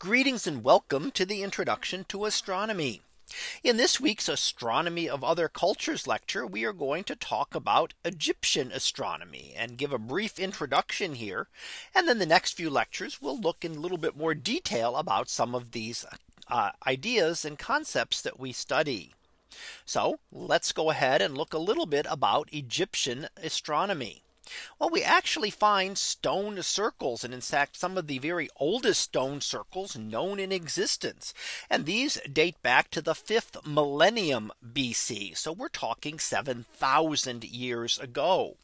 Greetings and welcome to the introduction to astronomy. In this week's astronomy of other cultures lecture, we are going to talk about Egyptian astronomy and give a brief introduction here. And then the next few lectures we'll look in a little bit more detail about some of these uh, ideas and concepts that we study. So let's go ahead and look a little bit about Egyptian astronomy. Well, we actually find stone circles and in fact some of the very oldest stone circles known in existence. And these date back to the fifth millennium BC. So we're talking 7000 years ago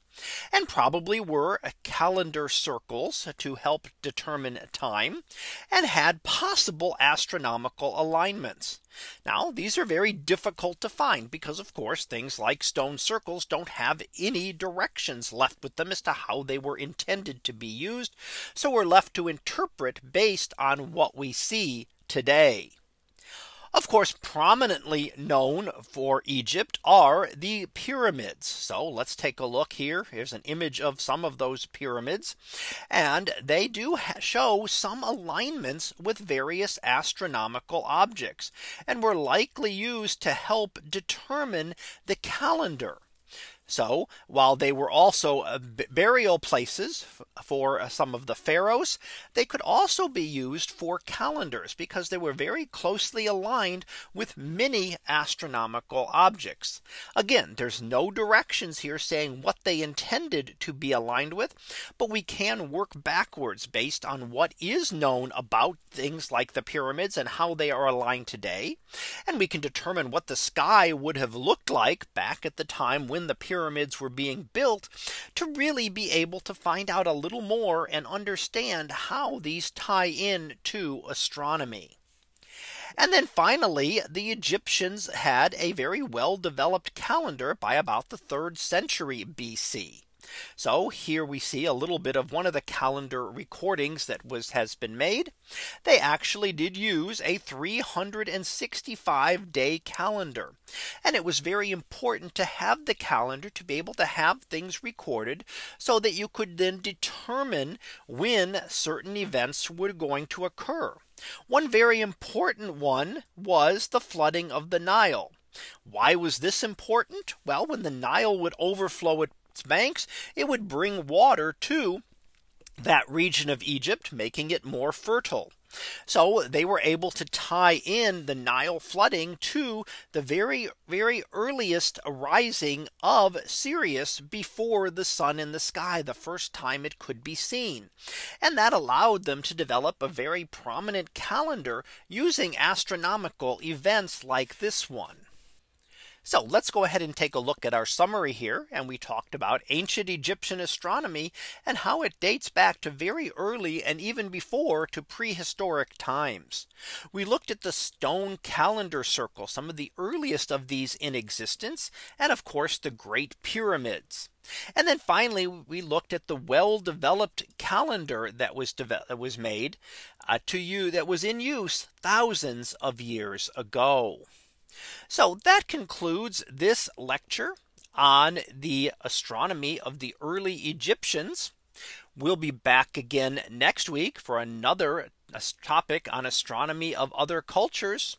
and probably were calendar circles to help determine time and had possible astronomical alignments. Now these are very difficult to find because of course things like stone circles don't have any directions left with them as to how they were intended to be used. So we're left to interpret based on what we see today. Of course, prominently known for Egypt are the pyramids. So let's take a look here. Here's an image of some of those pyramids. And they do show some alignments with various astronomical objects and were likely used to help determine the calendar. So while they were also uh, burial places for uh, some of the pharaohs, they could also be used for calendars because they were very closely aligned with many astronomical objects. Again, there's no directions here saying what they intended to be aligned with, but we can work backwards based on what is known about things like the pyramids and how they are aligned today. And we can determine what the sky would have looked like back at the time when the pyramids pyramids were being built to really be able to find out a little more and understand how these tie in to astronomy. And then finally, the Egyptians had a very well developed calendar by about the third century BC. So here we see a little bit of one of the calendar recordings that was has been made. They actually did use a 365 day calendar. And it was very important to have the calendar to be able to have things recorded so that you could then determine when certain events were going to occur. One very important one was the flooding of the Nile. Why was this important? Well, when the Nile would overflow at its banks, it would bring water to that region of Egypt, making it more fertile. So they were able to tie in the Nile flooding to the very, very earliest rising of Sirius before the sun in the sky the first time it could be seen. And that allowed them to develop a very prominent calendar using astronomical events like this one. So let's go ahead and take a look at our summary here. And we talked about ancient Egyptian astronomy and how it dates back to very early and even before to prehistoric times. We looked at the stone calendar circle, some of the earliest of these in existence, and of course the Great Pyramids. And then finally, we looked at the well developed calendar that was that was made uh, to you that was in use thousands of years ago. So that concludes this lecture on the astronomy of the early Egyptians. We'll be back again next week for another topic on astronomy of other cultures.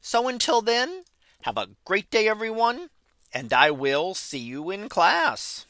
So until then, have a great day, everyone, and I will see you in class.